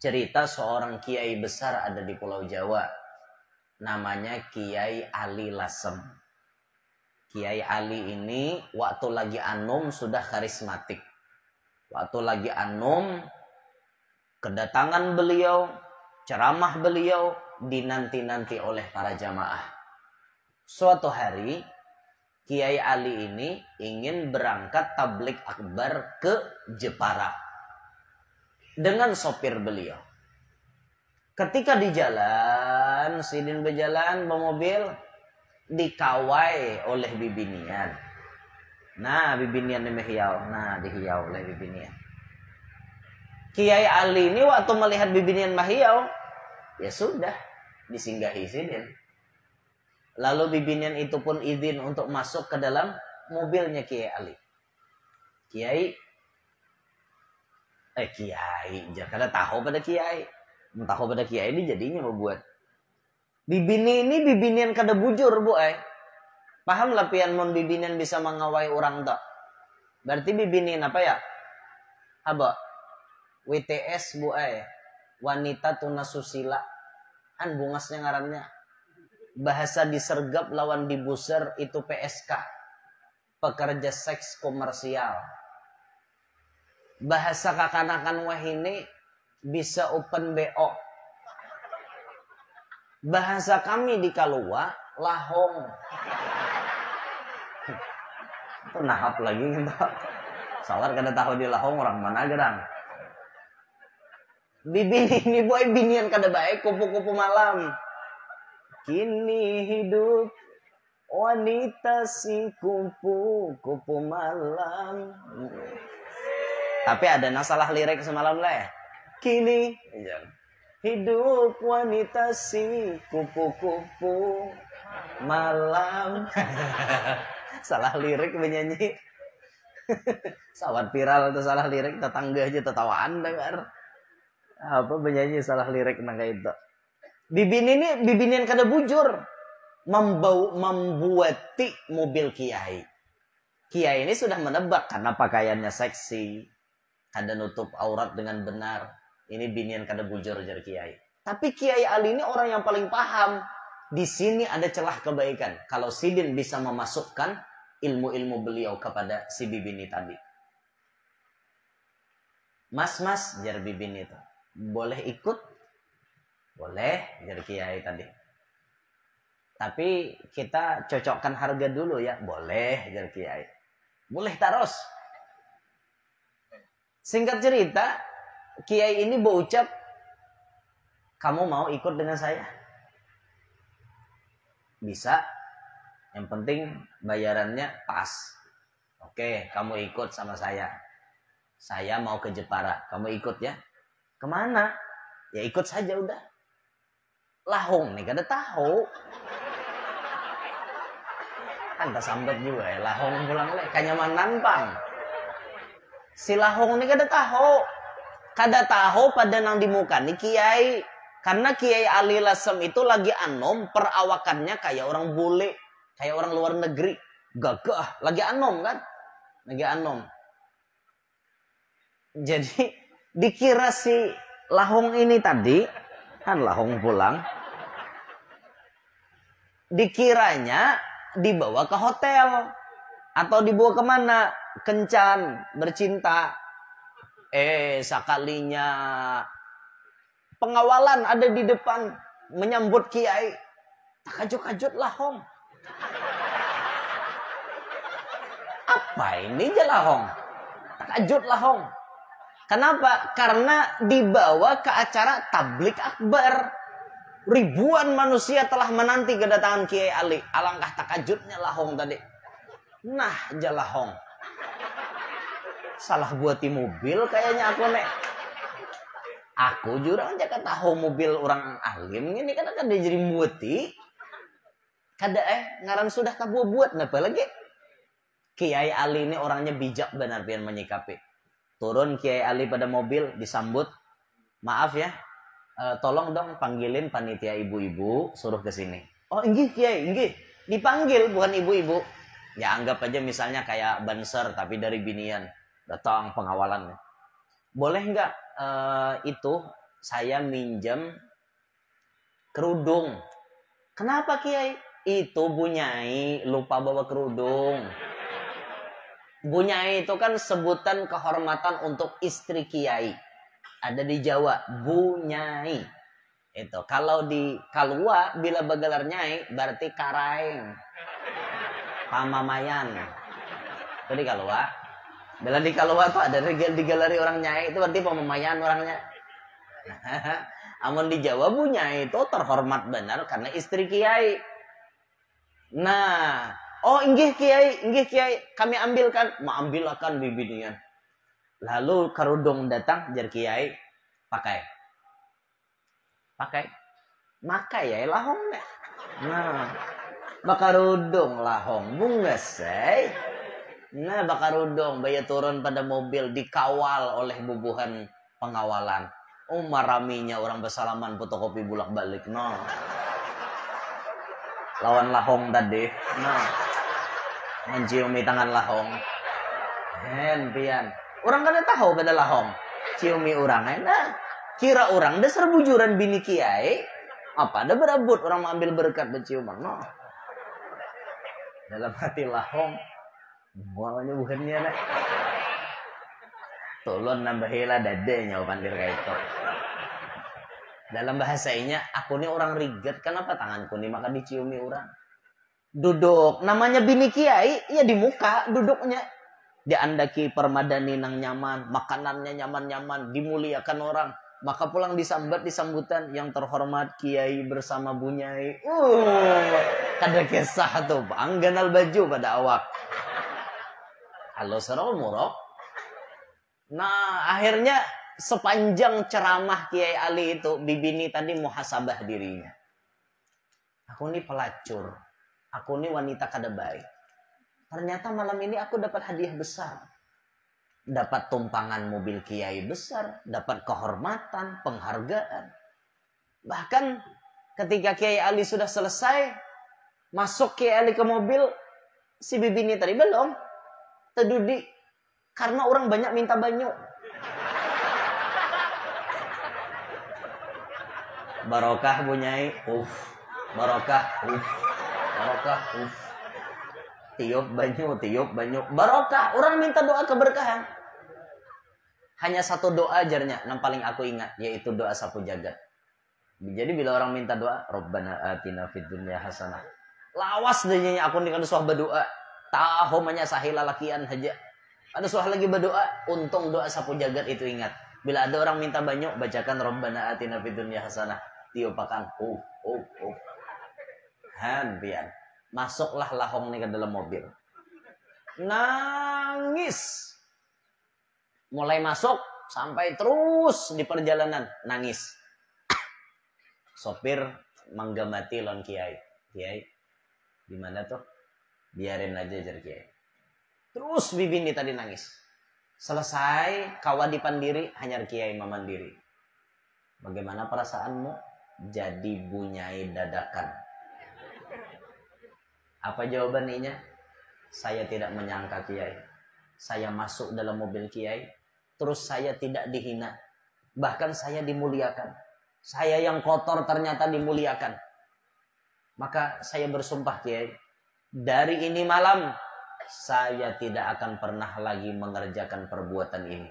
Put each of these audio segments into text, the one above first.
cerita seorang kiai besar ada di Pulau Jawa. Namanya Kiai Ali Lasem. Kiai Ali ini waktu lagi anum sudah karismatik. Waktu lagi anum, kedatangan beliau, ceramah beliau dinanti-nanti oleh para jamaah. Suatu hari, Kiai Ali ini ingin berangkat tablik akbar ke Jepara dengan sopir beliau. Ketika di jalan, Sidin berjalan bawa mobil, dikawai oleh bibinian. Nah, bibinian ini hiau. Nah, dihiau oleh bibinian. Kiai Ali ini waktu melihat bibinian mahiau, ya sudah, disinggahi Sidin. Lalu bibinian itu pun izin untuk masuk ke dalam mobilnya Kiai Ali. Kiai, eh Kiai, jangan tahu pada Kiai. Tahu pada Kiai ini jadinya mau buat. Bibini ini bibinian kada bujur bu eh. Paham lah pian mon bibinian bisa mengawai orang tak. Berarti bibinian apa ya? Apa? WTS bu eh. Wanita tunasusila. An bungasnya ngarannya bahasa disergap lawan dibuser itu PSK pekerja seks komersial bahasa kakanakan wah ini bisa open BO bahasa kami di Kalua lahong. Nahap lagi gitu salar kada tahu di lahong orang mana gerang bibi ini boy binian kada baik kupu-kupu malam. Kini hidup wanita si kupu-kupu malam. Tapi ada nasalah lirik semalam lah. Kini hidup wanita si kupu-kupu malam. salah lirik menyanyi. Sawat viral itu salah lirik tetangga aja tetawaan dengar. Apa menyanyi salah lirik nangka itu. Bibin ini bibin yang kada bujur. Membau, membuati mobil kiai. Kiai ini sudah menebak karena pakaiannya seksi. Kada nutup aurat dengan benar. Ini binian kada bujur jar kiai. Tapi kiai Ali ini orang yang paling paham. Di sini ada celah kebaikan. Kalau Sidin bisa memasukkan ilmu-ilmu beliau kepada si bibin ini tadi. Mas-mas jar bibin itu. Boleh ikut boleh jadi kiai tadi. Tapi kita cocokkan harga dulu ya. Boleh jadi kiai. Boleh taros. Singkat cerita, kiai ini berucap, kamu mau ikut dengan saya? Bisa. Yang penting bayarannya pas. Oke, kamu ikut sama saya. Saya mau ke Jepara. Kamu ikut ya? Ke mana? Ya ikut saja udah lahong nih kada tahu tak sambat juga ya lahong pulang le kanyaman nampang si lahong nih kada tahu kada tahu pada nang di muka nih kiai. Karena kiai Ali Lasem itu lagi anom perawakannya kayak orang bule kayak orang luar negeri. Gagah lagi anom kan? Lagi anom. Jadi dikira si lahong ini tadi kan lahong pulang. Dikiranya dibawa ke hotel atau dibawa ke mana kencan bercinta. Eh sekalinya pengawalan ada di depan menyambut kiai. Takajut-kajut lah hong. Apa ini jelahong takajut lah hong. Kenapa? Karena dibawa ke acara tablik akbar. Ribuan manusia telah menanti kedatangan Kiai Ali. Alangkah takajutnya Lahong tadi. Nah, Jalahong. Salah buati mobil kayaknya aku nek. Aku jurang jaga tahu mobil orang alim ini kan akan jadi muti. Kada eh ngaran sudah tabu buat napa lagi? Kiai Ali ini orangnya bijak benar pian menyikapi. Turun Kiai Ali pada mobil disambut. Maaf ya, uh, tolong dong panggilin panitia ibu-ibu suruh ke sini. Oh, inggih Kiai, inggih. Dipanggil bukan ibu-ibu. Ya anggap aja misalnya kayak banser tapi dari binian. Datang pengawalan. Boleh nggak uh, itu saya minjem kerudung. Kenapa Kiai? Itu Bunyai lupa bawa kerudung. Bunyai itu kan sebutan kehormatan untuk istri Kiai. Ada di Jawa, Bunyai. Itu kalau di Kalua bila begelar nyai berarti karaeng. Pamamayan. Itu di Kalua. Bila di Kalua tuh ada di galeri orang nyai itu berarti pamamayan orangnya. Amun di Jawa Bunyai itu terhormat benar karena istri Kiai. Nah, oh inggih Kiai, inggih Kiai, kami ambilkan, mau ambilkan bibinya. Lalu kerudung datang jar Kiai, pakai. Pakai. Maka ya lahong. Nah, bakarudung lahong bunga say. Nah, bakarudung bayar turun pada mobil dikawal oleh bubuhan pengawalan. Umar raminya orang bersalaman fotokopi bulak balik no. Lawan lahong tadi. No. Menciumi tangan lahong. Hen pian. Orang kan tahu pada lahong. Ciumi orang enak. Kira orang dasar bujuran bini kiai. Apa ada berebut orang mengambil berkat berciuman. No. Dalam hati lahong. Buangnya bukannya nak. Tolong nambahilah dadanya pandir kayak itu. Dalam bahasanya, aku ini orang riget, kenapa tanganku ini maka diciumi orang? Duduk, namanya bini kiai, ya di muka duduknya. Di andaki permadani nang nyaman, makanannya nyaman-nyaman, dimuliakan orang. Maka pulang disambat disambutan yang terhormat kiai bersama bunyai. Uh, ada kisah tuh bang, ganal baju pada awak. Halo serol murok. Nah, akhirnya sepanjang ceramah Kiai Ali itu, Bibini tadi muhasabah dirinya. Aku ini pelacur. Aku ini wanita kada baik. Ternyata malam ini aku dapat hadiah besar. Dapat tumpangan mobil Kiai besar, dapat kehormatan, penghargaan. Bahkan ketika Kiai Ali sudah selesai, masuk Kiai Ali ke mobil, si Bibini tadi belum. Terdudi karena orang banyak minta banyu. Barokah bunyai, uff. Barokah, uff. Barokah, uff. Tiup banyu, tiup banyu. Barokah, orang minta doa keberkahan. Hanya satu doa ajarnya yang paling aku ingat, yaitu doa sapu jagat. Jadi bila orang minta doa, Rabbana atina fid dunya hasanah. Lawas deh aku nih kan suah berdoa. Tahu manya sahila lakian aja. Ada suah lagi berdoa, untung doa sapu jagat itu ingat. Bila ada orang minta banyak, bacakan Rabbana atina fid dunya hasanah. Tiupakan, uh, uh, uh. Hampian. Masuklah lahong nih ke dalam mobil. Nangis. Mulai masuk sampai terus di perjalanan nangis. Sopir manggamati lon kiai. Kiai, gimana tuh? Biarin aja kiai. Terus bibi ini tadi nangis. Selesai kawadipan diri hanya kiai mamandiri. Bagaimana perasaanmu? Jadi bunyai dadakan. Apa jawabannya? Saya tidak menyangka kiai. Saya masuk dalam mobil kiai, terus saya tidak dihina. Bahkan saya dimuliakan. Saya yang kotor ternyata dimuliakan. Maka saya bersumpah kiai, dari ini malam saya tidak akan pernah lagi mengerjakan perbuatan ini.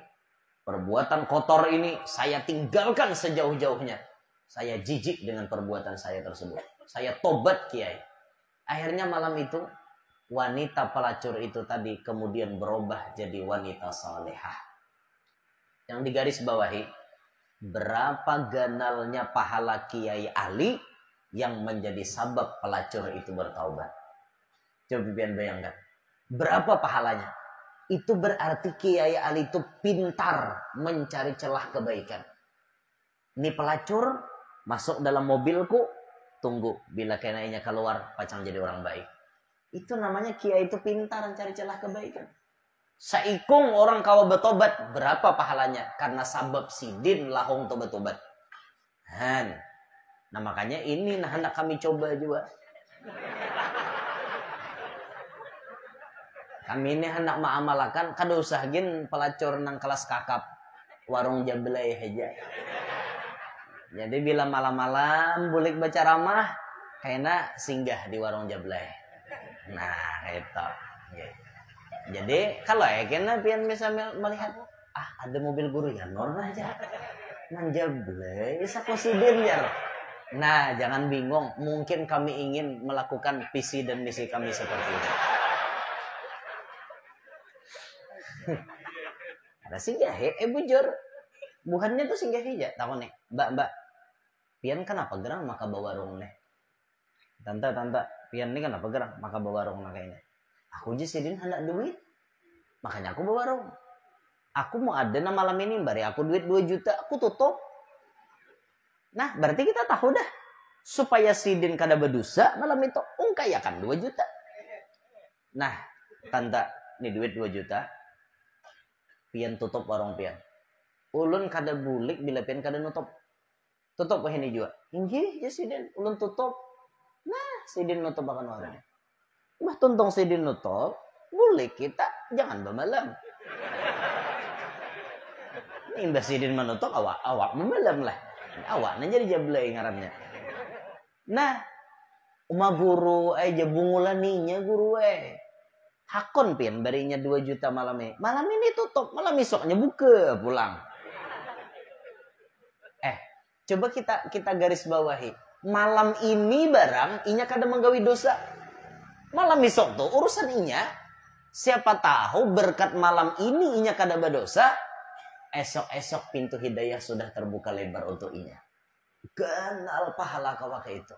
Perbuatan kotor ini saya tinggalkan sejauh-jauhnya. Saya jijik dengan perbuatan saya tersebut. Saya tobat kiai. Akhirnya malam itu wanita pelacur itu tadi kemudian berubah jadi wanita salehah. Yang digaris bawahi, berapa ganalnya pahala Kiai Ali yang menjadi sabab pelacur itu bertaubat. Coba bayangkan. Berapa pahalanya? Itu berarti Kiai Ali itu pintar mencari celah kebaikan. Ini pelacur masuk dalam mobilku, tunggu bila kenainya keluar pacang jadi orang baik. Itu namanya Kiai itu pintar mencari celah kebaikan. Saikung orang kawa betobat, berapa pahalanya? Karena sabab sidin lahong tobat-tobat. Han. Nah makanya ini nah hendak kami coba juga. Kami ini hendak mengamalkan kada usah gin pelacur nang kelas kakap warung jabelai aja. Jadi bila malam-malam bulik baca ramah, kayaknya singgah di warung jablay. Nah, itu. Jadi kalau ya kena pian bisa melihat ah ada mobil guru ya normal aja. Manjablay, isa konsider ya. Nah, jangan bingung. Mungkin kami ingin melakukan visi dan misi kami seperti itu. Ada singgah, eh bujur. Bukannya tuh singgah aja. Tahu nih, mbak mbak. Pian kenapa gerang maka bawa warung nih? Tante tante, pian ini kenapa gerang maka bawa warung kayaknya. Aku sidin hendak duit. Makanya aku bawa warung. Aku mau ada nama malam ini, bari aku duit 2 juta, aku tutup Nah, berarti kita tahu dah. Supaya sidin kada berdosa, malam itu ungkayakan 2 juta. Nah, tante, ini duit 2 juta. Pian tutup warung pian. Ulun kada bulik bila pian kada nutup. Tutup ini juga. Inggih ya sidin, ulun tutup. Nah, sidin nutup akan warung. Bah tuntung sidin nutup, bulik kita jangan bermalam. Ini mbah sidin menutup awak awak lah awak nanya jadi jablay ngarannya nah uma guru eh bungulaninya guru eh hakon pian barinya 2 juta malam ini. Malam ini tutup malam besoknya buka pulang. Eh coba kita kita garis bawahi. Malam ini barang inya kada menggawi dosa. Malam besok tuh urusan inya. Siapa tahu berkat malam ini inya kada berdosa esok-esok pintu hidayah sudah terbuka lebar untuk inya. Kenal pahala kau pakai itu.